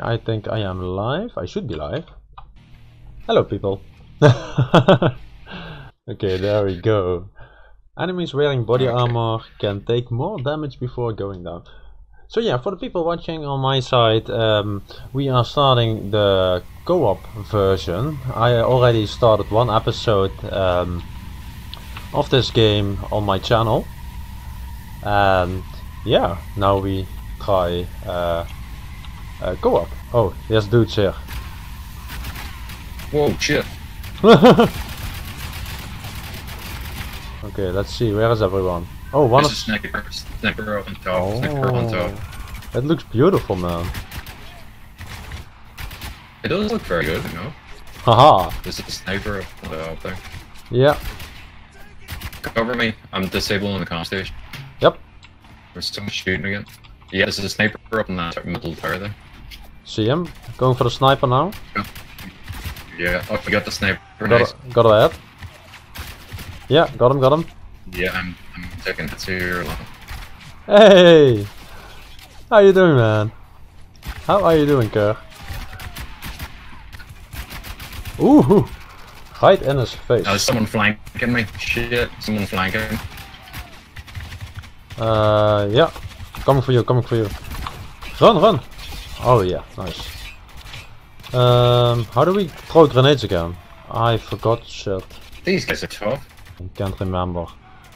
I think I am live. I should be live. Hello, people. okay, there we go. Enemies wearing body armor can take more damage before going down. So yeah, for the people watching on my side, um, we are starting the co-op version. I already started one episode um, of this game on my channel. And yeah, now we try uh, uh, co-op. Oh, there's dudes here. Whoa, shit. Okay, let's see, where is everyone? Oh, one There's a of... sniper, sniper up on top, sniper up on top. Oh, that looks beautiful, man. It does look very good, you know. Haha, There's a sniper up, there. yeah, Cover me. I'm disabling the comm station. yep. There's someone shooting again. Yeah, there's a sniper up in that middle tower there. See him. Going for the sniper now. Yeah, oh, we got the sniper. Got, Nice. a, got a head. Yeah, got him, got him. Yeah, I'm, I'm taking hits here. Hey! How you doing, man? How are you doing, Kerr? Ooh! Right in his face. There's someone flanking me. Shit, someone flanking. Uh, yeah. Coming for you, coming for you. Run, run! Oh yeah, nice. Um, how do we throw grenades again? I forgot shit. These guys are tough. I can't remember.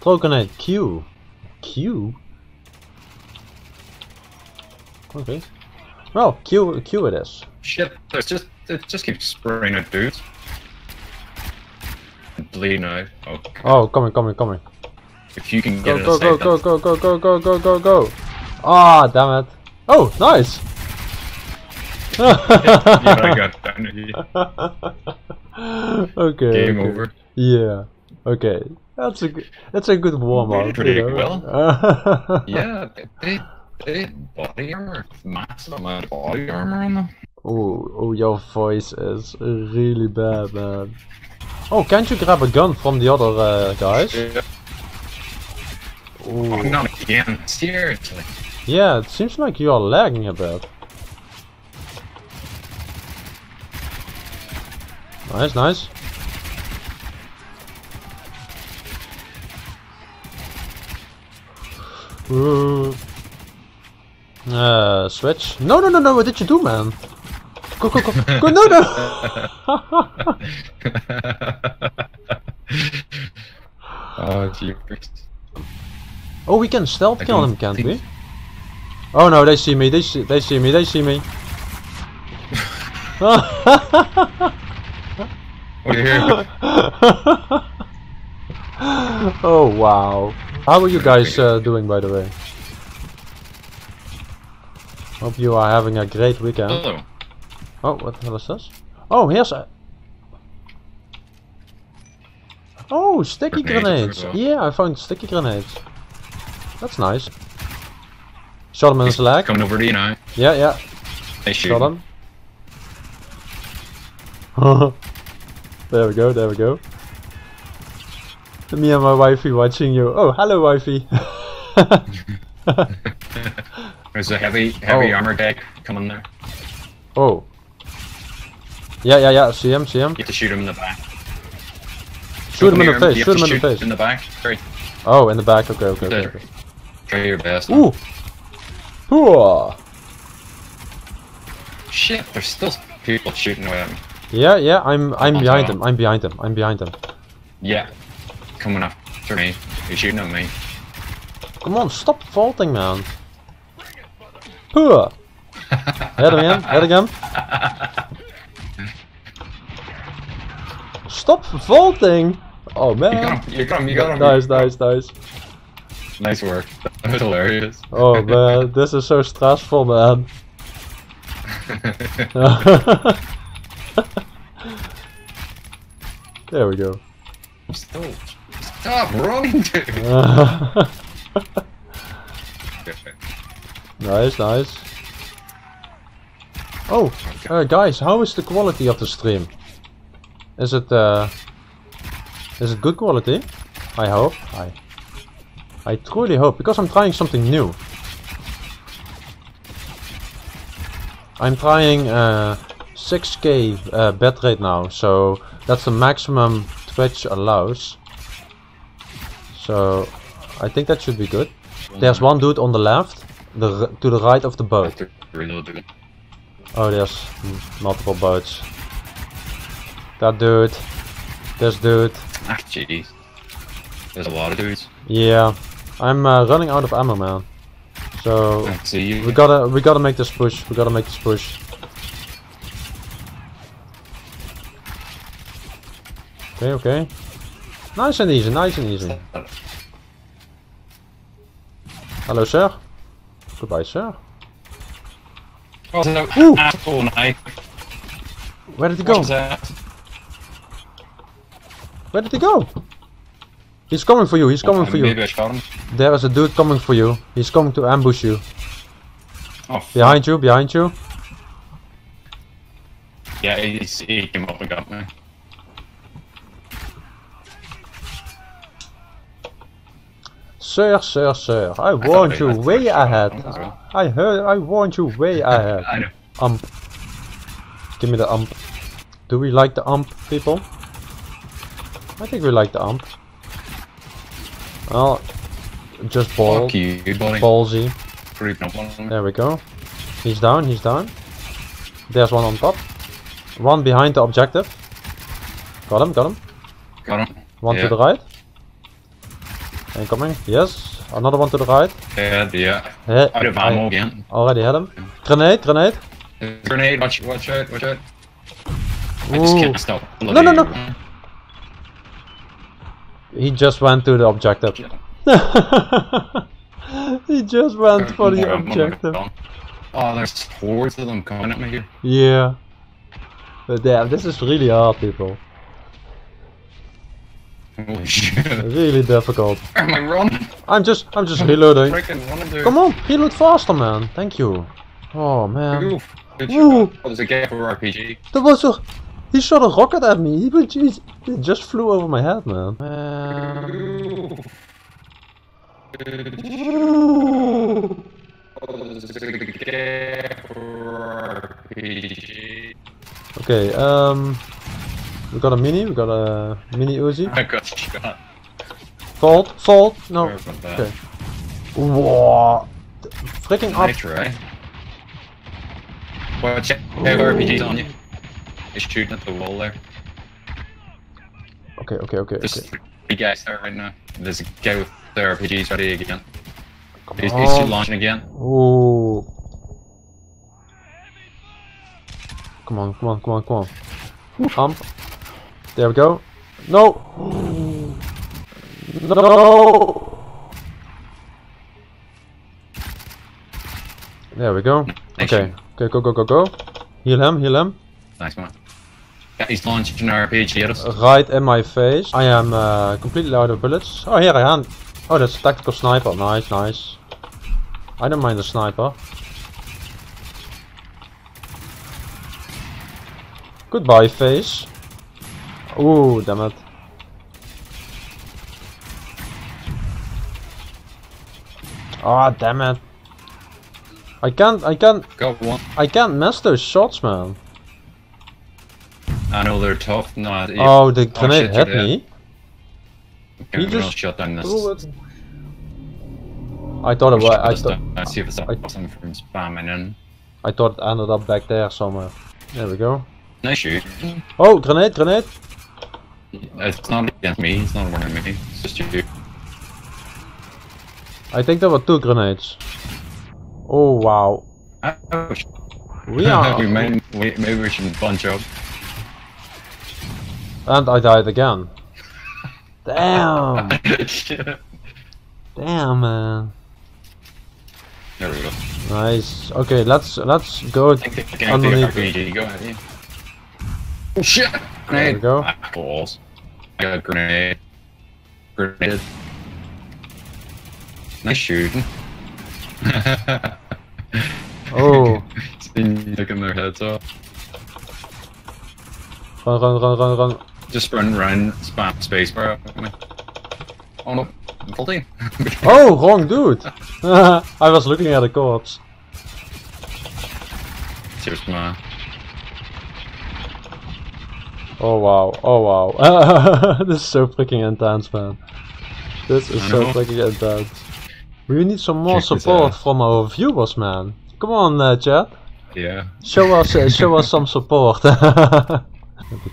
Throw grenade Q. Q? Okay. Well, Q Q it is. Shit, there's just it just keeps spraying at dudes. Bleeding out. Oh, Oh, coming, coming, coming. if you can Go, go, go, go, that's- go, go, go, go, go, go, go. Ah, damn it. Oh, nice. yeah, I got okay. Game okay. over. Yeah. Okay. That's a good, that's a good warm up. Pretty you know? well. Yeah, they, they, they body armor, massive amount of body armor on them. Oh, oh, your voice is really bad, man. Oh, can't you grab a gun from the other uh, guys? Yeah. Oh, not again, seriously. Yeah, it seems like you are lagging a bit. Nice, nice. Ooh. Uh, switch. No, no, no, no, what did you do, man? Go, go, go, go, no, no! oh, jeepers. oh, we can stealth kill him, can't we? Oh no, they see me, they see, they see me, they see me. Oh, oh wow. How are you guys uh, doing by the way? Hope you are having a great weekend. Hello. Oh, what the hell is this? Oh, here's a... Oh, sticky Grenades grenades. Yeah, I found sticky grenades. That's nice. Shot him in his leg. Coming over to you now. Yeah, yeah. They shoot. Shot him. there we go, there we go. Me and my wifey watching you. Oh, hello wifey. There's a heavy, heavy Oh. armor deck coming there. oh. Yeah, yeah, yeah. See him, see him. You have to shoot him in the back. Shoot him in the face, shoot him in the face. In the back. Try, Oh, in the back. Okay, okay, okay. okay. try your best. Ooh. Hooah. Shit, there's still people shooting at me. Yeah, yeah. I'm, I'm behind him. I'm behind him. I'm behind him. Yeah. Coming after me. You're shooting at me. Come on, stop vaulting, man. Hooah. Hit again. Hit again. Stop vaulting. Oh You man. got him, you got him, you got him. Nice, nice, nice. Nice work. That was hilarious. Oh man, this is so stressful, man. there we go. Stop, stop running, dude. nice, nice. Oh, uh, guys, how is the quality of the stream? Is it uh, is it good quality? I hope. I I truly hope because I'm trying something new. I'm trying uh, 6k uh, bitrate now, so that's the maximum Twitch allows. So I think that should be good. There's one dude on the left, the r- to the right of the boat. Oh, there's multiple boats. That dude, this dude. Ah, jeez. There's a lot of dudes. Yeah, I'm uh, running out of ammo, man. So we gotta we gotta make this push. We gotta make this push. Okay, okay. Nice and easy, nice and easy. Hello, sir. Goodbye, sir. Oh, no. Ooh. Asshole knife. Where did he go? Where did he go? He's coming for you. He's coming for you. Maybe I shot him. There is a dude coming for you. He's coming to ambush you. Oh. Behind you, behind you. Yeah, he, he came up and got me. Sir, sir, sir. I thought warned you way ahead. well. I heard. I warned you way ahead. I know. Ump. Give me the ump. Do we like the ump, people? I think we like the ump. Well, just ball, Fuck you, buddy. ballsy. Creeping up on me. There we go. He's down. He's down. There's one on top. One behind the objective. Got him. Got him. Got him. One Yeah. to the right. Incoming. Yes. Another one to the right. Yeah, yeah. Hit. Out of ammo again. already had him. Grenade. Grenade. Grenade, watch, watch out, watch out. I just can't stop. No, no, no. He just went to the objective. he just went for the objective. Oh, there's hordes of them coming at me here. Yeah. But damn, this is really hard, people. Holy shit. Really difficult. Am I running? I'm just, I'm just reloading. Freaking running dude. Come on, reload faster, man. Thank you. Oh man, Ooh. shot. Oh, there's a gay for RPG. that was a. He shot a rocket at me. He, he, he just flew over my head, man. Man. Oof. There's a gay for RPG. Okay, um, we got a mini. We got a mini Uzi. I got shot. Fault, fault. No. Sorry about that. Okay. Whoa. Freaking up. Nice try. Watch out, RPG's on you. He's shooting at the wall there. Okay, okay, okay, There's okay. three guys there right now. There's a guy with the RPGs ready again. Come He's, he's launching again. Ooh. Come on, come on, come on, come on. Pump. There we go. No. No. There we go. Okay. Okay, go, go, go, go. Heal him, heal him. Nice one. He's launching an RPG at us. Right in my face. I am uh, completely out of bullets. Oh, here I am. Oh, that's a tactical sniper. Nice, nice. I don't mind the sniper. Goodbye, face. Ooh, damn it. Ah, damn it. I can't, I can't, Got one. I can't miss those shots, man. I know they're tough. No, he- Oh, the grenade shit, hit you're dead. me. Okay, he we're gonna just shut down this. I thought it was, I this thought, down. Let's see if it's I- something from spamming in. I thought it ended up back there somewhere. There we go. Nice shoot. Oh, grenade, grenade. It's not against me. It's not one of me. It's just you. I think there were two grenades. Oh wow. Ouch. We are. we may, we, maybe we should bunch up. And I died again. Damn. Shit. Damn man. There we go. Nice. Okay, let's let's go. I think the game Underneath RPG. Go ahead. Oh shit! There we go. Ah, balls. I got a grenade. Grenade. Nice shooting. Oh. Seeing taking their heads off. Run, run, run, run, run. Just run, run, spam spacebar. Oh no, I'm full team. Oh, wrong dude. I was looking at the corpse. Cheers, man. Oh wow, oh wow. this is so freaking intense, man. This is so know. freaking intense. We need some more Check support from our viewers, man. Come on, uh, chat. Yeah. Show us, uh, show us some support.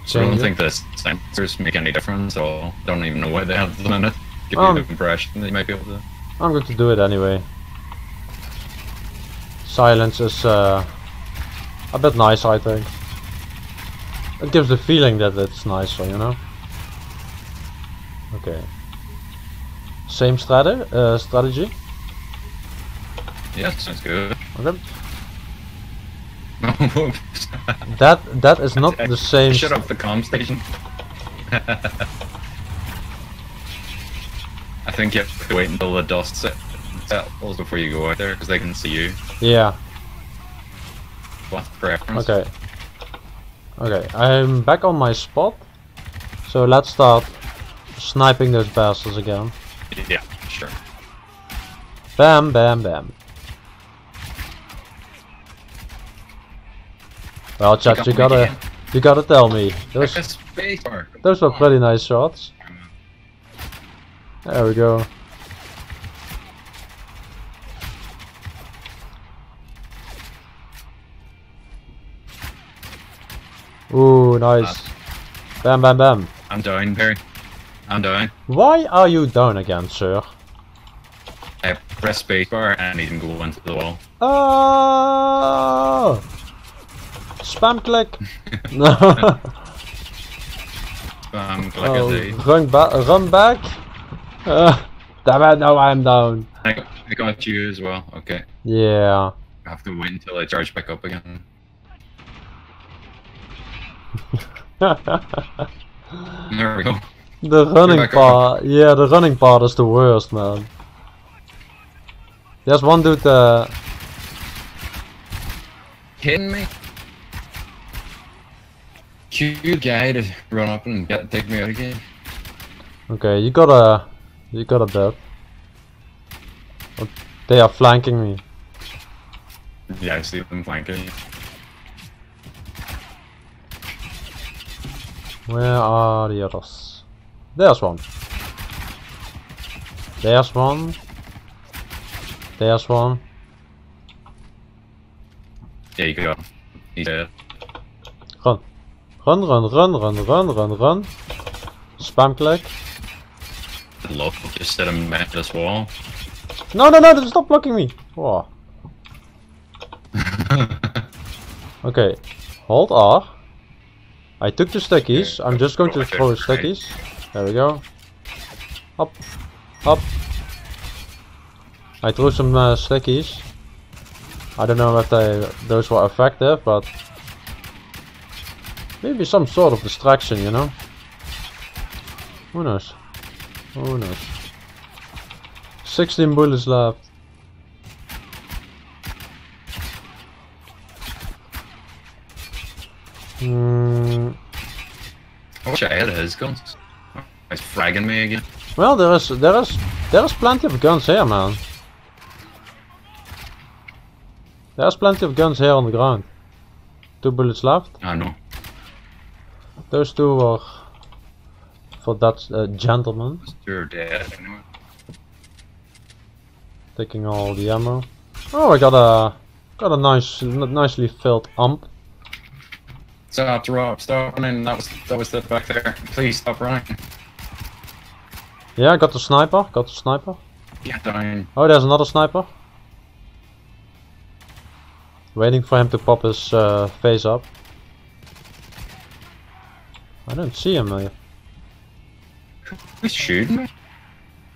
So I don't think the sensors make any difference, or don't even know why they have them in it. Give Um, you the impression that you might be able to. I'm going to do it anyway. Silence is uh, a bit nice, I think. It gives the feeling that it's nicer, you know. Okay. Same strata uh, strategy. Yeah, sounds good. Okay. That that is not the same. Shut up, the comm station. I think you have to wait until the dust settles uh, before you go out there, because they can see you. Yeah. What preference? Okay. Okay. I'm back on my spot. So let's start sniping those bastards again. Yeah, sure. Bam, bam, bam. Well, chat, you gotta, you gotta tell me. Those, those were pretty nice shots. There we go. Ooh, nice. Bam, bam, bam. I'm down, Perry. I'm down. Why are you down again, sir? I press spacebar and he can go into the wall. Oh! Spam click. Um, click oh, run back. Run back. Uh, damn it! Now I'm down. I got, I got you as well. Okay. Yeah. I have to wait until I charge back up again. There we go. the running up. part. Yeah, the running part is the worst, man. There's one dude. Uh, Kidding me? Cute guy to run up and get take me out again. okay, you got a you got a. Oh, They are flanking me. Yeah, I see them flanking. Where are the others? There's one. There's one. There's one. There you go. He's dead. Run. Run, run, run, run, run, run. Spam click. I'd just set him back to this wall. No, no, no, stop blocking me. Oh. Okay. Hold R. I took the stickies. I'm just going to throw right. stickies. There we go. Up. Up. I threw some uh, stickies. I don't know if they those were effective, but maybe some sort of distraction, you know. Who knows? Who knows? 16 bullets left. Hmm. I wish I had his guns. He's fragging me again. Well, there is there is there is plenty of guns here, man. There's plenty of guns here on the ground. Two bullets left. I know. Those two were for that uh, gentleman You're dead anyway. taking all the ammo. Oh, I got a got a nice, nicely filled ump. Stop, Rob, stop running. That was that was that back there. Please stop running. Yeah, I got the sniper. Got the sniper. Get down. Oh, there's another sniper. Waiting for him to pop his uh, face up. I don't see him. Uh, Who's shooting me?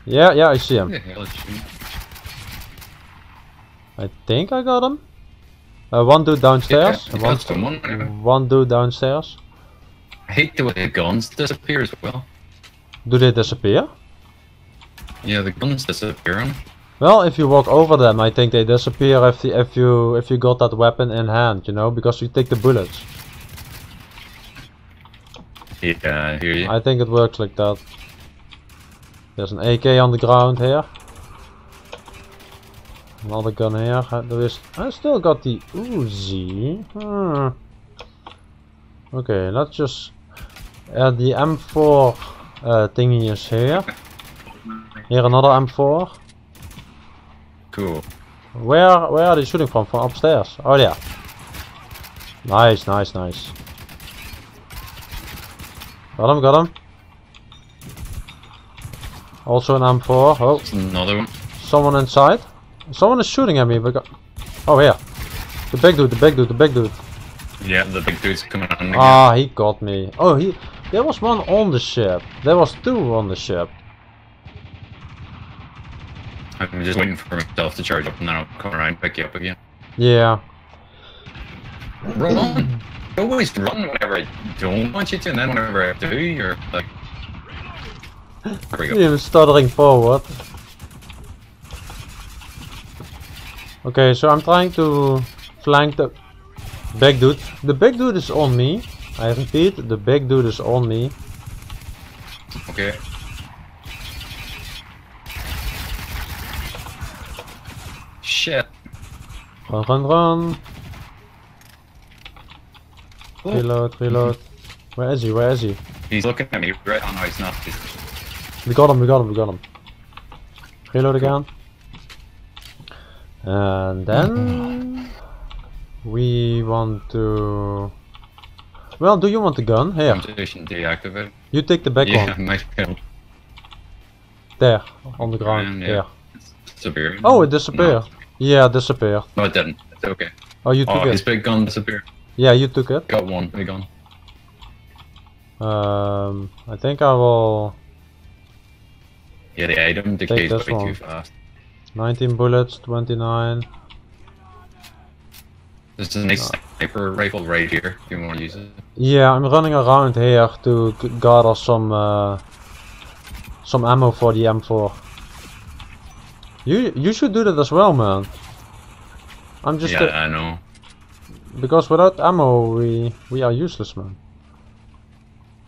yeah, yeah, I see him. the hell is shooting? I think I got him. Uh, one dude downstairs. Yeah, one, one dude downstairs. I hate the way the guns disappear as well. Do they disappear? Yeah, the guns disappear. Well, if you walk over them, I think they disappear if the, if you if you got that weapon in hand, you know, because you take the bullets. Yeah, I hear you. I think it works like that. There's an AK on the ground here. Another gun here. There is. I still got the Uzi. Hmm. Okay, let's just. Uh, the M4 uh, thingy is here. Here another M4. Cool. Where where are they shooting from? From upstairs? Oh yeah. Nice, nice, nice. Got him, got him. Also an M4. Oh, another one. Someone inside. Someone is shooting at me, but got... oh yeah, the big dude, the big dude, the big dude. Yeah, the big dude's coming on again. Ah, he got me. Oh, he. There was one on the ship. There was two on the ship. I'm just waiting for myself to charge up and then I'll come around and pick you up again. Yeah. Run! You always run whenever I don't want you to, and then whenever I do, you're like. There we go. Even stuttering forward. Okay, so I'm trying to flank the big dude. The big dude is on me. I repeat, the big dude is on me. Okay. Shit. Run, run, run. Reload, reload. Where is he? Where is he? He's looking at me right. Oh no, he's not. We got him, we got him, we got him. Reload again. And then we want to. Well, do you want the gun? Here. deactivate. You take the back yeah, one. might. There, on the ground. yeah. Disappeared. Oh, it disappeared. No. Yeah, it disappeared. No, it didn't. It's okay. Oh, you took oh, it. his big gun disappeared. Yeah, you took it. Got one big gun. Um, I think I will. Yeah, the item decays way too fast. 19 bullets, 29. There's a nice sniper rifle right here if you want to use it. Yeah, I'm running around here to gather some uh, some ammo for the M4. You you should do that as well, man. I'm just yeah, I know. Because without ammo, we we are useless, man.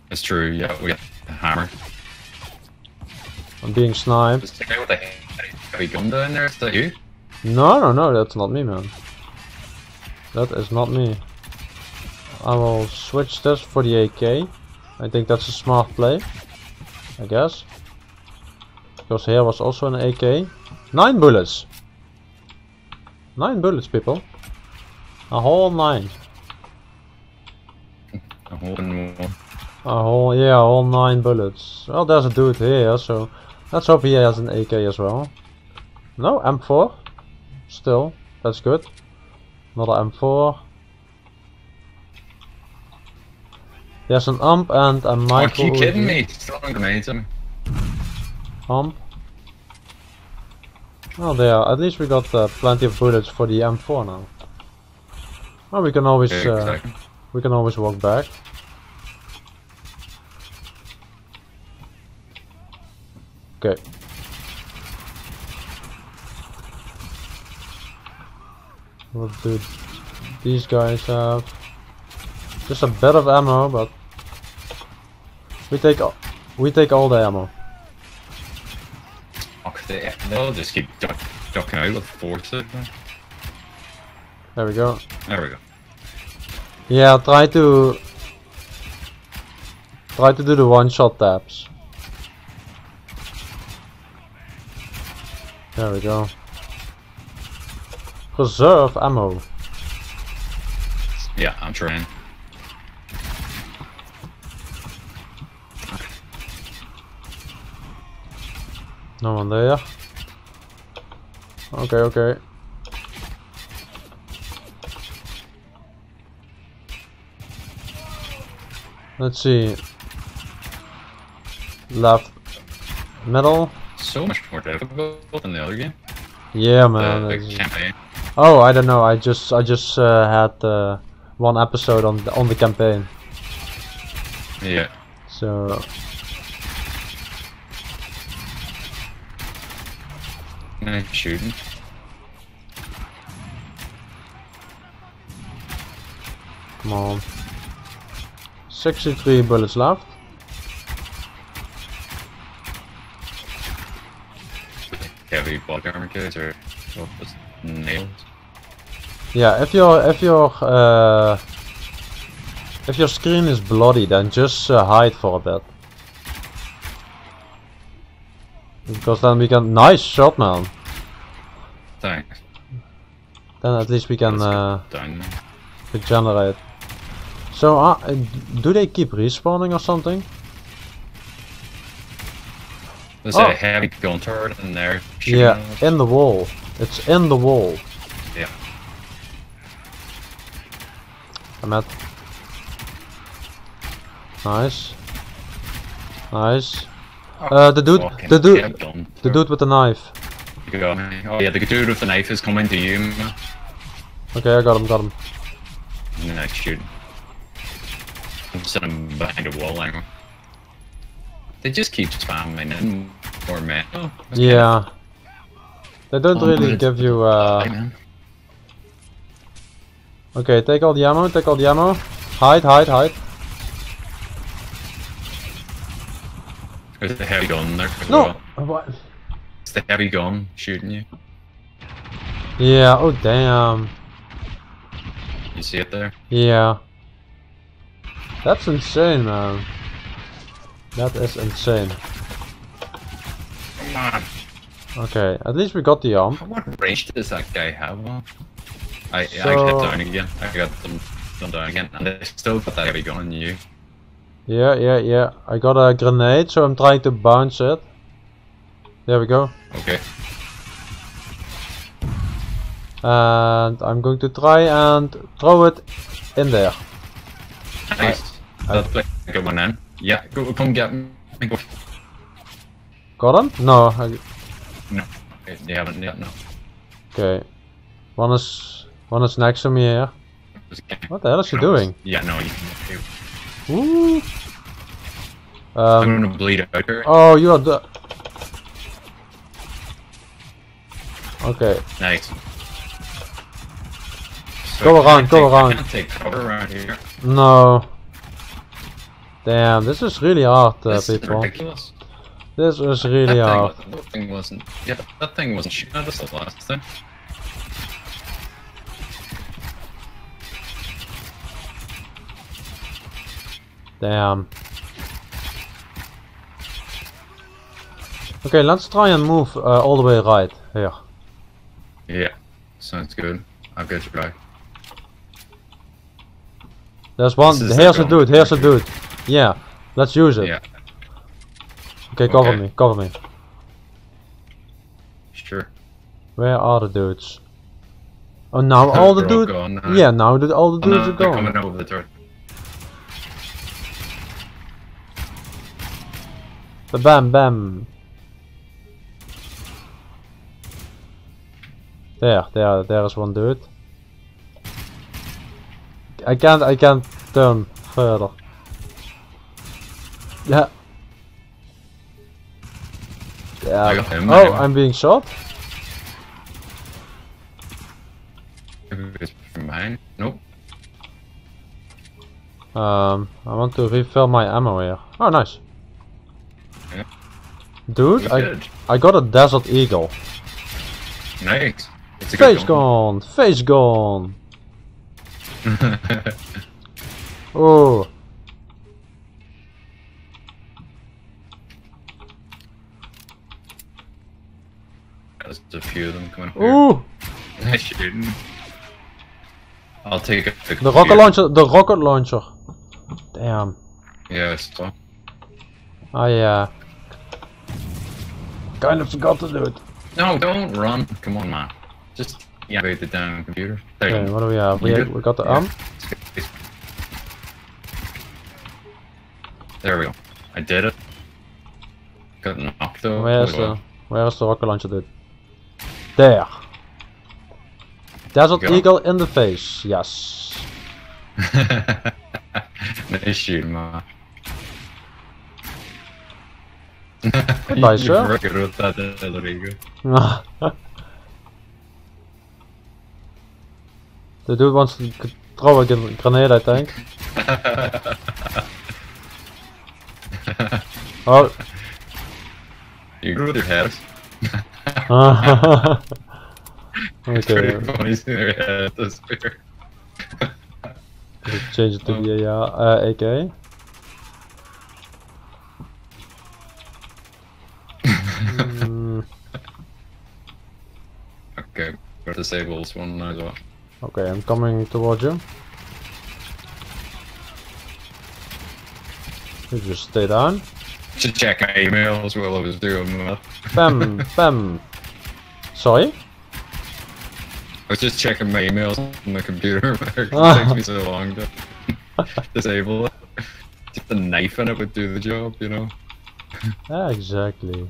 That's true. Yeah, we got a hammer. I'm being sniped. Just check out the heavy gun down there. Is that you? No, no, no. That's not me, man. That is not me. I will switch this for the AK. I think that's a smart play. I guess. Because here was also an AK. Nine bullets! Nine bullets, people. A whole nine. A whole one. A whole, yeah, a whole nine bullets. Well, there's a dude here, so let's hope he has an AK as well. No, M4. Still, that's good. Another M4. There's an ump and a micro. Are you kidding me? Throwing grenades at me. Ump. Oh, there. At least we got uh, plenty of bullets for the M4 now. Well, we can always yeah, uh, we can always walk back. Okay. What do these guys have? Just a bit of ammo, but we take all, we take all the ammo. Okay, they'll just keep duck, ducking out with force. There we go. There we go. Yeah, try to try to do the one-shot taps. There we go. Preserve ammo. Yeah, I'm trying. No one there. Okay, okay. Let's see. Left, middle. So much more difficult than the other game. Yeah, man. The. Oh, I don't know. I just I just uh, had uh, one episode on the, on the campaign. Yeah. So. Nice shooting. Come on. 63 bullets left. Heavy body armor kids or just nails. Yeah, if your if your uh, if your screen is bloody, then just uh, hide for a bit. Because then we can nice shot, man. Thanks. Then at least we can uh, regenerate. So, uh, do they keep respawning or something? There's Oh. a heavy gun turret in there. shooting Yeah, us. in the wall. It's in the wall. Yeah. I'm at. Nice. Nice. Uh, the dude, Fucking the dude, the dude with the knife. You got me. Oh yeah, the dude with the knife is coming to you. Okay, I got him, got him. And I shoot. I'm sitting behind a wall anyway. They just keep spamming in more men. Oh, Yeah. They don't Oh, really give you, uh... Okay, take all the ammo, take all the ammo. Hide, hide, hide. There's the heavy gun there. No! well. What? It's the heavy gun shooting you. Yeah, oh damn. You see it there? Yeah. That's insane, man. That is insane. Come on. Okay, at least we got the arm. What range does that guy have on? I, I So- kept down again. I got them, them down again. And they still got that heavy gun on you. Yeah, yeah, yeah. I got a grenade, so I'm trying to bounce it. There we go. Okay. And I'm going to try and throw it in there. Nice. That's like a good one then. Yeah, go, come get me. Go. Got him? No. I, No, they haven't yet, no. okay. One is one is next to me here. What the hell is he doing? Yeah, no, you, you, Ooh. I'm Um. gonna bleed out here. Oh, you are the. Okay. Nice. So Go around, go I around. can't take cover around here. No. Damn, this is really hard, uh, This is people. ridiculous. This is really that, hard. thing, that thing wasn't. Yeah, that thing wasn't shooting at us the last time. Damn. Okay, let's try and move uh, all the way right here. Yeah, sounds good. I'll get you back. There's one. Is Here's a dude. Here's a dude. Yeah, let's use it. Yeah, Okay, cover Okay. me. Cover me. sure. Where are the dudes? Oh, now all the dudes. now. Yeah, now the, all the Oh, dudes no, are gone. coming over the turret. The bam bam. There, there, there is one dude. I can't, I can't turn further. Yeah. Yeah. I got him, oh, anyway. I'm being shot. It's from behind. Nope. Um, I want to refill my ammo here. Oh, nice. Yeah. Dude, You I, did. I got a Desert Eagle. Nice. It's a good Face gone, face gone. Oh. There's a few of them coming up here. Ooh. Nice shooting. I'll take it. The rocket launcher, the rocket launcher. Damn. Yeah, I saw. I uh kind of forgot to do it. No, don't run. Come on, man. Just yeah, the damn computer. There you Okay, what do we have? We, You have, good? we got the Yeah. arm. There we go. I did it. Got knocked though. Where's the where's the rocket launcher dude? There. Desert Go. Eagle in the face. Yes. nice shooting, man. Goodbye, sir. You forgot about that, uh, there you go. the dude wants to throw a gr- grenade, I think. Oh. you grew your It's Okay. pretty funny seeing their head. Let's change it to the AR, uh, AK. Mm, Okay, we're disables one as well. okay, I'm coming towards you. You just stay down. Just check my emails while I was doing that. Bam, bam. Sorry? I was just checking my emails on the computer. it Ah. takes me so long to disable it. Just a knife in it would do the job, you know? Yeah, exactly.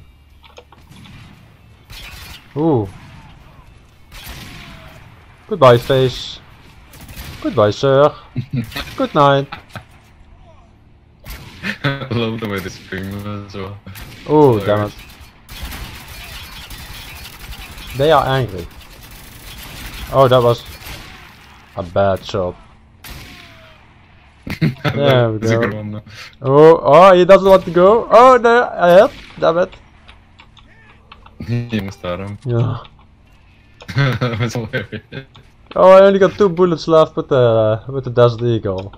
Ooh. Goodbye, face. Goodbye, sir. Good night. I love the way the scream was as well. Oh, damn it. They are angry. Oh, that was a bad shot. There we go. one. Oh, oh, he doesn't want to go. Oh, no, I hit. Damn it. you had him. Yeah. that was hilarious. Oh, I only got two bullets left with the with the Desert Eagle.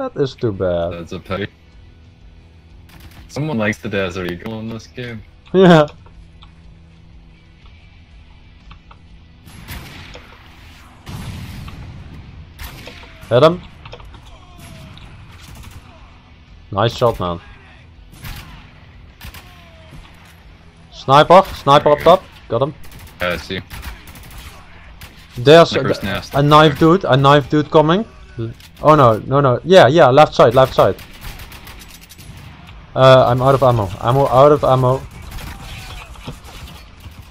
That is too bad. That's a pity. Someone likes the Desert Eagle in this game. Yeah. Hit him. Nice shot, man. Sniper, sniper up top. Got him. I see. There's a, a knife dude, a knife dude coming. Oh no, no, no. Yeah, yeah, left side, left side. Uh, I'm out of ammo. Ammo, out of ammo.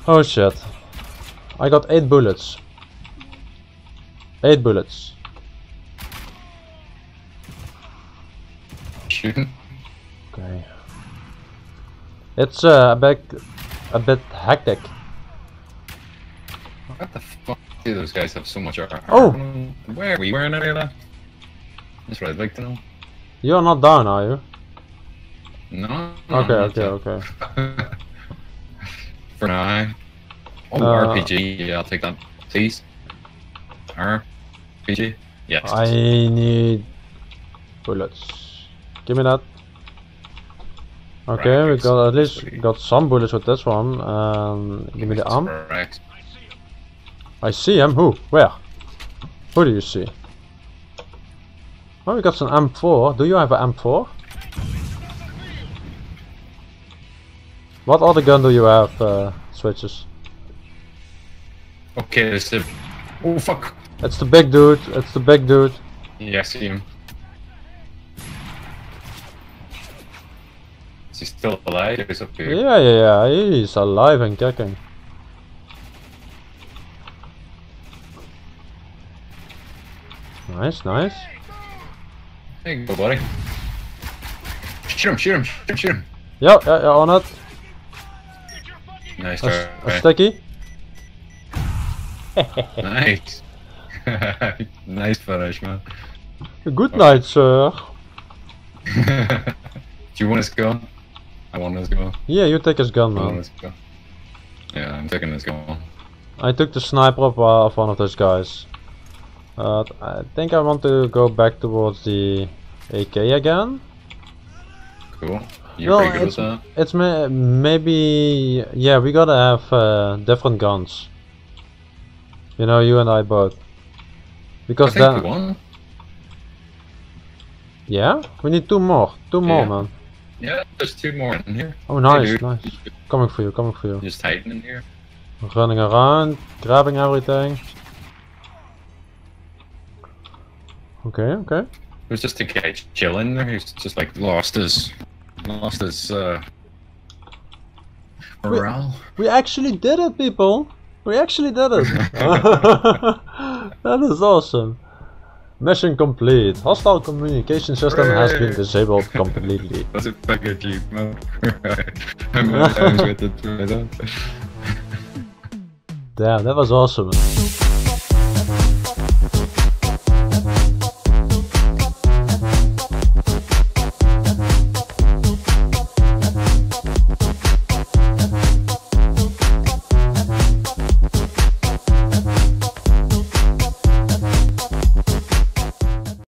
Oh shit. I got 8 bullets. 8 bullets. Shooting. Okay. It's uh, a bit, a bit hectic. What the fuck? Those guys have so much armor. Oh! Where are we wearing any of that? That's what I'd like to know. You're not down, are you? No. Okay, okay, not okay. For now. Oh, Uh, RPG. Yeah, I'll take that. Please. RPG. Yes. I need bullets. Give me that. Okay, we Right, got at least got some bullets with this one. Um, give me the arm. Correct. I see him. Who? Where? Who do you see? Oh, we got some M4. Do you have an M4? What other gun do you have, uh, switches? Okay, there's the. Oh fuck! It's the big dude. It's the big dude. Yeah, I see him. Is he still alive? He's up here. Yeah, yeah, yeah. He's alive and kicking. Nice, nice. There you go, buddy. Shoot him! Shoot him! Shoot him! Shoot him! Yeah, yeah, yeah, on it. Nice A, try. s- a sticky. Nice. nice finish, man. Good night, sir. Do you want his gun? I want his gun. Yeah, you take his gun, man. his gun. Yeah, I'm taking his gun. I took the sniper of, uh, of one of those guys. Uh, I think I want to go back towards the AK again. Cool. You're No, pretty good with it's, that. it's ma maybe yeah we gotta have uh, different guns. You know, you and I both. I Because think then yeah, we need two more, two more, man. Yeah, there's two more in here. Oh, nice, dude. nice. Coming for you, coming for you. Just hiding in here. Running around, grabbing everything. Okay, okay. It was just a guy chilling there. He's just like lost his, lost his uh, morale. We actually did it, people! We actually did it! that is awesome. Mission complete. Hostile communication system has been disabled completely. That's a achievement. How many times we did try that? Damn, that was awesome.